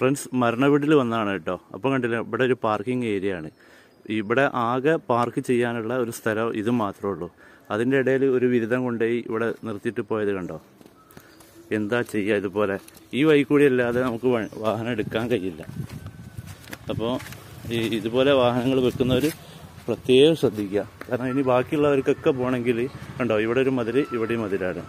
Friends മരണവീട്ടിൽ വന്നതാണ് കേട്ടോ. അപ്പം കണ്ടില്ല ഇവിടെ ഒരു പാർക്കിംഗ് ഏരിയ ആണ്. ഇവിടെ ആകെ പാർക്ക് ചെയ്യാനുള്ള ഒരു സ്ഥലം ഇത് മാത്രമേ ഉള്ളൂ. അതിന്റെ ഇടയിൽ ഒരു ബിരുദം കൊണ്ടുപോയി ഇവിടെ നിർത്തിയിട്ട് പോയത് കണ്ടോ? എന്താ ചെയ്യുക ഇതുപോലെ? ഈ വഴി കൂടി അല്ലാതെ നമുക്ക് വാഹനം എടുക്കാൻ കഴിയില്ല. അപ്പോൾ ഈ ഇതുപോലെ വാഹനങ്ങൾ വെക്കുന്നവർ പ്രത്യേകം ശ്രദ്ധിക്കുക. കാരണം ഇനി ബാക്കിയുള്ളവർക്കൊക്കെ പോകണമെങ്കിൽ കണ്ടോ ഇവിടെ ഒരു മതിൽ ഇവിടെയും മതിലാണ്.